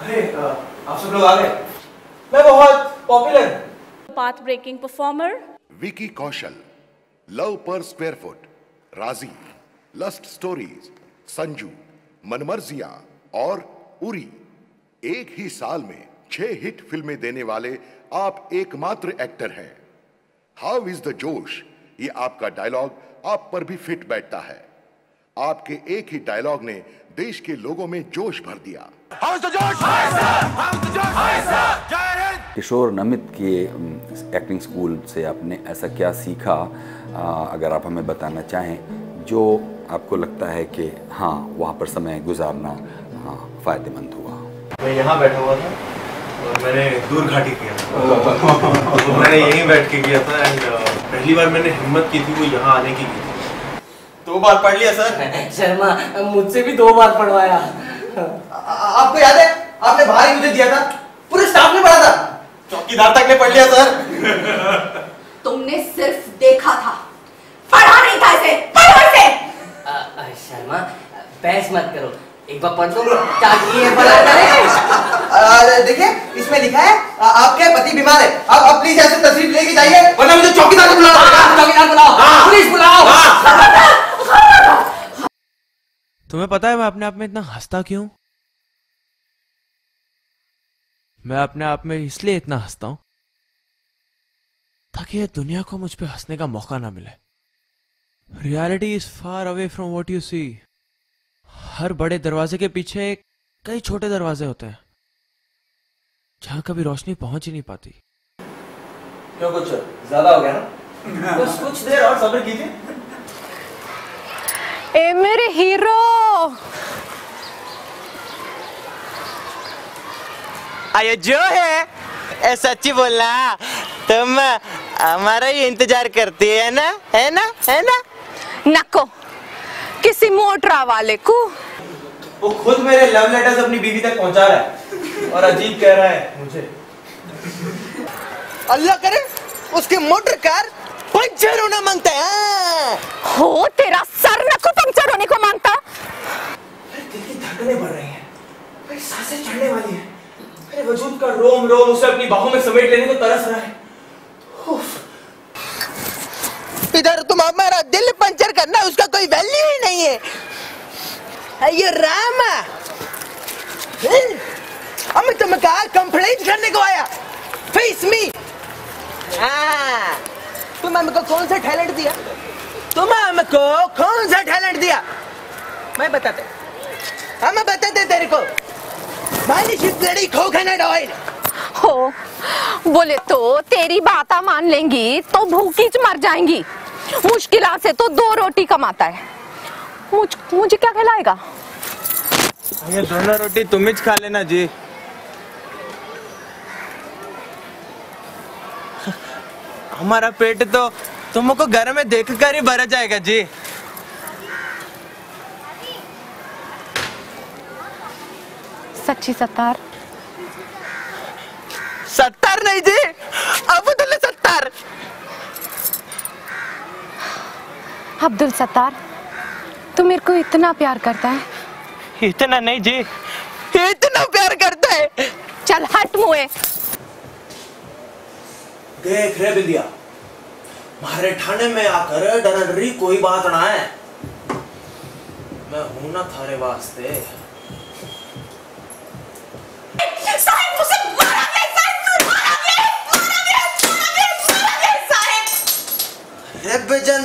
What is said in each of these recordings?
अरे आप सब लोग आ गए। मैं बहुत popular path breaking performer Vicky Kaushal love per square foot Raazi lust stories Sanju Manmarziyaan और उरी एक ही साल में छह हिट फ़िल्में देने वाले आप एकमात्र एक्टर हैं। हाउ इज़ द जोश? ये आपका डायलॉग आप पर भी फिट बैठता है। आपके एक ही डायलॉग ने देश के लोगों में जोश भर दिया। किशोर नमित के एक्टिंग स्कूल से आपने ऐसा क्या सीखा? आ, अगर आप हमें बताना चाहें जो आपको लगता है कि हाँ वहाँ पर समय गुजारना हाँ, फ़ायदेमंद हुआ? मैं यहाँ बैठा हुआ था और मैंने दूर घाटी किया तो मैंने यहीं बैठ के किया था एंड पहली बार मैंने हिम्मत की थी वो यहाँ आने की की थी। दो बार पढ़ लिया सर? शर्मा मुझसे भी दो बार पढ़वाया। आपको याद है? आपने बाहर ही मुझे दिया था। पूरे स्टाफ ने पढ़ा था। चौकीदार तक ने पढ़ लिया सर। तुमने सिर्फ़ देखा था। पढ़ा नहीं था इसे। पढ़ो इसे। शर्मा बहस मत करो। एक बार पढ़ लो। ताकि ये पढ़ा करे। देखिए इसमें लिखा है आ, आपके पति बीमार है। आप आप प्लीज़ ऐसे तस्वीर लेके जाइए। वरना मुझे चौकीदार को बुलाना पड़ेगा चौकीदार बुलाओ। पुलिस बुलाओ। तुम्हें पता है मैं अपने आप में इतना हंसता क्यों? मैं अपने आप में इसलिए इतना हंसता हूँ ताकि ये दुनिया को मुझ पे हंसने का मौका ना मिले। Reality is far away from what you see हर बड़े दरवाजे के पीछे कई छोटे दरवाजे होते हैं जहाँ कभी रोशनी पहुँच ही नहीं पाती। क्यों कुछ? ज़्यादा हो गया ना? बस कुछ देर और सब्र कीजिए। ए मेरे हीरो! अयो जो है ए, सच्ची बोलना तुम हमारा ही इंतज़ार करती है ना? है ना? है ना? नको किसी मोटरा वाले को। वो खुद मेरे लव लेटर्स अपनी बीवी तक पहुँचा रहा है और अजीब कह रहा है मुझे। अल्लाह करे उसके मोटर कार पंचर होना माँगता है। हाँ। हो तेरा सर नको पंक्चर होने को माँगता। दिल की धड़कनें बढ़ रही हैं। मेरी साँसें चढ़ने वाली हैं। मेरे वजूद का रोम रोम, उसे अपनी बाहों में समेट लेने को तरस रहा है। इधर तुम हमारा दिल पंचर करना, उसका कोई वैल्यू ही नहीं है। अयो रामा। हम तुम कहा कंप्लेंट करने को आया। फेस मी हाँ तुम हमको कौन सा टैलेंट दिया? तुम हमको कौन सा टैलेंट दिया? मैं बताते। हम बताते तेरे को। मालिश ब्लडी कोकोनट ऑयल हो बोले तो तेरी बात मान लेंगी तो भूखी च मर जाएँगी। मुश्किल से तो दो रोटी कमाता है। मुझ मुझे क्या खिलाएगा? ये दोनों रोटी तुम ही खा लेना जी। हमारा पेट तो तुमको घर में देख कर ही भरा जाएगा जी। सच्ची सत्तार? सत्तर नहीं जी अब्दुल सत्तर। अब्दुल सत्तार तू मेरे को इतना प्यार करता है। इतना नहीं जी इतना प्यार करता है। चल हट मुए देख रे बिंदिया। मारे ठाणे में आकर डरा डरी कोई बात ना है। मैं हूँ ना थारे वास्ते।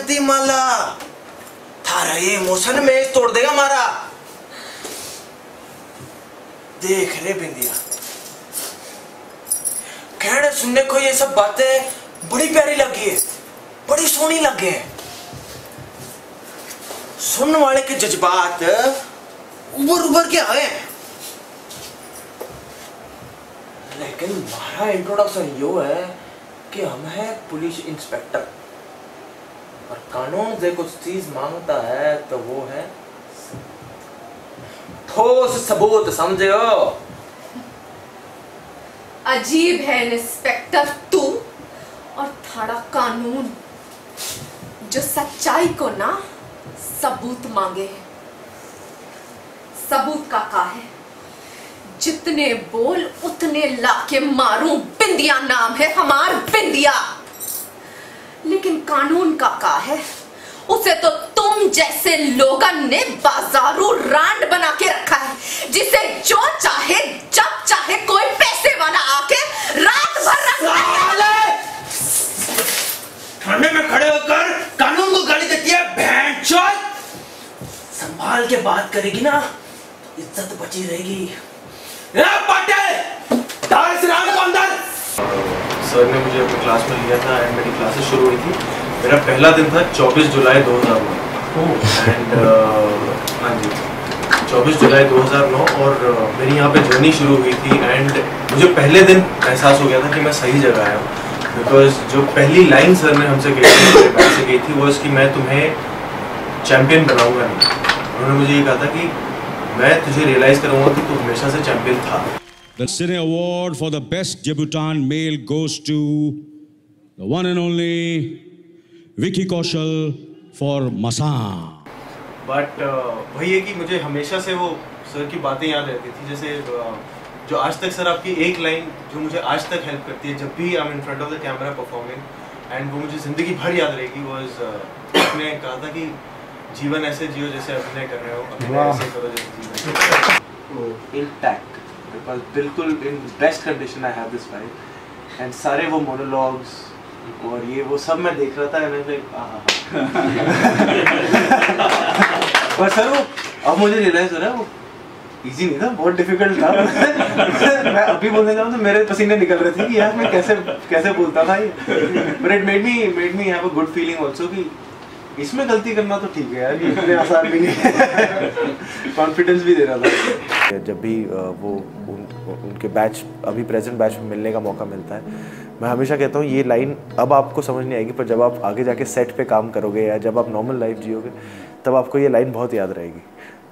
बेजंती माला थारा ये इमोशन में तोड़ देगा मारा। देख रे बिंदिया। कहने सुनने को ये सब बातें बड़ी प्यारी लगी है। बड़ी सोहनी लगी है। सुनने वाले के जज्बात उबर उबर के आए लेकिन हमारा इंट्रोडक्शन यो है कि हम हैं पुलिस इंस्पेक्टर कानून से कुछ चीज़ माँगता है तो वो है ठोस सबूत, समझे हो? अजीब है इंस्पेक्टर तू और थाड़ा कानून। जो सच्चाई को ना सबूत मांगे सबूत का का है? जितने बोल, उतने लाके मारूं। बिंदिया नाम है हमार बिंदिया। लेकिन कानून का का है? उसे तो तुम जैसे लोगन ने बाजारू रांड बना के रखा है, जिसे जो चाहे, जब चाहे कोई पैसे वाला आके रात भर रख थाने में खड़े होकर कानून को गाली देती है भैंस संभाल के बात करेगी ना, इज़्ज़त बची रहेगी। पाटिल डाल इस राग को अंदर सर ने मुझे अपनी क्लास में लिया था एंड मेरी क्लासेस शुरू हुई थी। मेरा पहला दिन था 24 जुलाई 2009 एंड हाँ जी। 24 जुलाई 2009 और uh, मेरी यहाँ पे जर्नी शुरू हुई थी एंड मुझे पहले दिन एहसास हो गया था कि मैं सही जगह आया हूँ। बिकॉज़ जो पहली लाइन सर ने हमसे कही थी मेरे से कही थी वो इसकी मैं तुम्हें चैम्पियन बनाऊँगा नहीं। उन्होंने मुझे ये कहा था कि मैं तुझे रियलाइज़ करूँगा कि तू हमेशा से चैम्पियन था। The Cine Award for the Best Debutant Male goes to the one and only Vicky Kaushal for Masan. But वही है कि मुझे हमेशा से वो सर की बातें याद रहती थी जैसे uh, जो आज तक सर आपकी एक लाइन जो मुझे आज तक हेल्प करती है जब भी I am in front of the camera performing and वो मुझे ज़िंदगी भर याद रहेगी वॉज़ आपने कहा था कि जीवन ऐसे जियो जैसे अभिनय कर रहे हो अभिनय ऐसे करो जैसे जीवन। इंटैक्ट बिकॉज़ बिल्कुल in best condition I have this file and सारे वो मोनोलॉग्स और ये वो सब मैं देख रहा था एंड लाइक पर सर वो, अब मुझे रियलाइज़ हो रहा है वो इजी नहीं था, बहुत डिफ़िकल्ट था। मैं अभी बोलने जाऊँ तो मेरे पसीने निकल रहे थे कि यार मैं कैसे कैसे बोलता था ये। But it made me made me have a good feeling also कि इसमें गलती करना तो ठीक है यार, ये इतने आसान भी नहीं कॉन्फिडेंस भी दे रहा था। जब भी वो उन, उनके बैच अभी प्रेजेंट बैच में मिलने का मौका मिलता है। मैं हमेशा कहता हूँ ये लाइन अब आपको समझ नहीं आएगी पर जब आप आगे जाके सेट पे काम करोगे या जब आप नॉर्मल लाइफ जियोगे तब आपको ये लाइन बहुत याद रहेगी।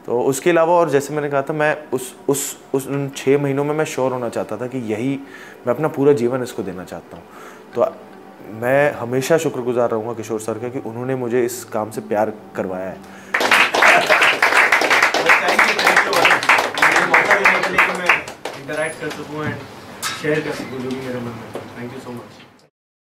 तो उसके अलावा और जैसे मैंने कहा था मैं उस उस उस उन छः महीनों में मैं श्योर होना चाहता था कि यही मैं अपना पूरा जीवन इसको देना चाहता हूँ। तो मैं हमेशा शुक्रगुजार रहूँगा किशोर सर का कि उन्होंने मुझे इस काम से प्यार करवाया है। इंटरैक्ट कर सकूँ एंड शेयर कर सकूँ जो भी मेरे मन में थैंक यू सो मच